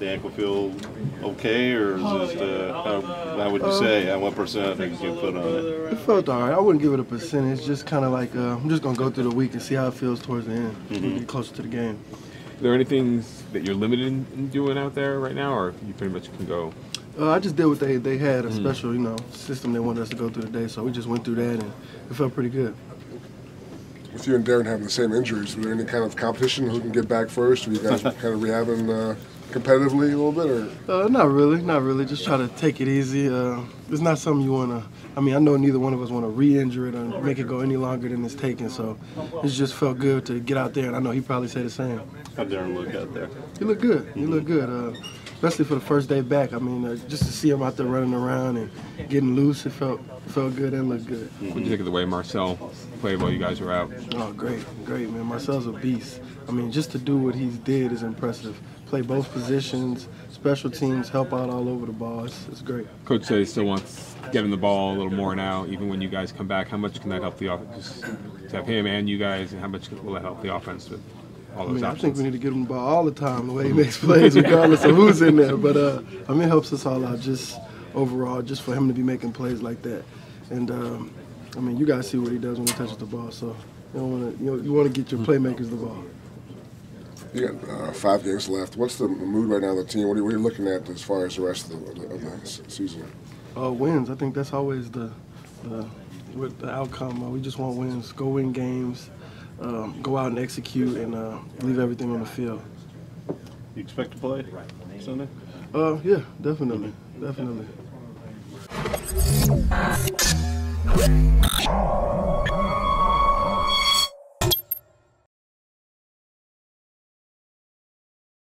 the ankle feel okay, or is it, uh, how, how would you say? At what percent did you put on it? It felt all right. I wouldn't give it a percentage. Just kind of like uh, I'm just gonna go through the week and see how it feels towards the end. Mm-hmm. Get closer to the game. Are there any things that you're limited in, in doing out there right now, or you pretty much can go? Uh, I just did what they, they had, a special, you know, system they wanted us to go through today. So we just went through that and it felt pretty good. With you and Darren having the same injuries, was there any kind of competition who can get back first? Were you guys kind of rehabbing uh, competitively a little bit, or Uh, not really, not really. Just try to take it easy. Uh, it's not something you want to. I mean, I know neither one of us want to re-injure it or make it go any longer than it's taken. So it just felt good to get out there, and I know he probably said the same. How'd Darren look out there? He looked good. He looked good, uh, especially for the first day back. I mean, uh, just to see him out there running around and getting loose, it felt felt good and looked good. What do you think of the way Marcel played while you guys were out? Oh, great, great, man. Marcel's a beast. I mean, just to do what he's did is impressive. Play both positions, special teams, help out all over the ball. It's, it's great. Coach says he still wants getting the ball a little more now, even when you guys come back. How much can that help the offense? To have him and you guys, and how much will that help the offense with all I those mean, I think we need to give him the ball all the time, the way he makes plays, regardless of who's in there. But uh, I mean, it helps us all out just overall, just for him to be making plays like that. And um, I mean, you guys see what he does when he touches the ball. So you want to, you know, you want to get your playmakers the ball. you got uh, five games left? What's the mood right now of the team? What are, you, what are you looking at as far as the rest of the, of the s- season? Uh, wins. I think that's always the, the the outcome. Uh, we just want wins. Go win games. Um, go out and execute and uh, leave everything on the field. You expect to play Sunday? Uh, yeah, definitely, definitely.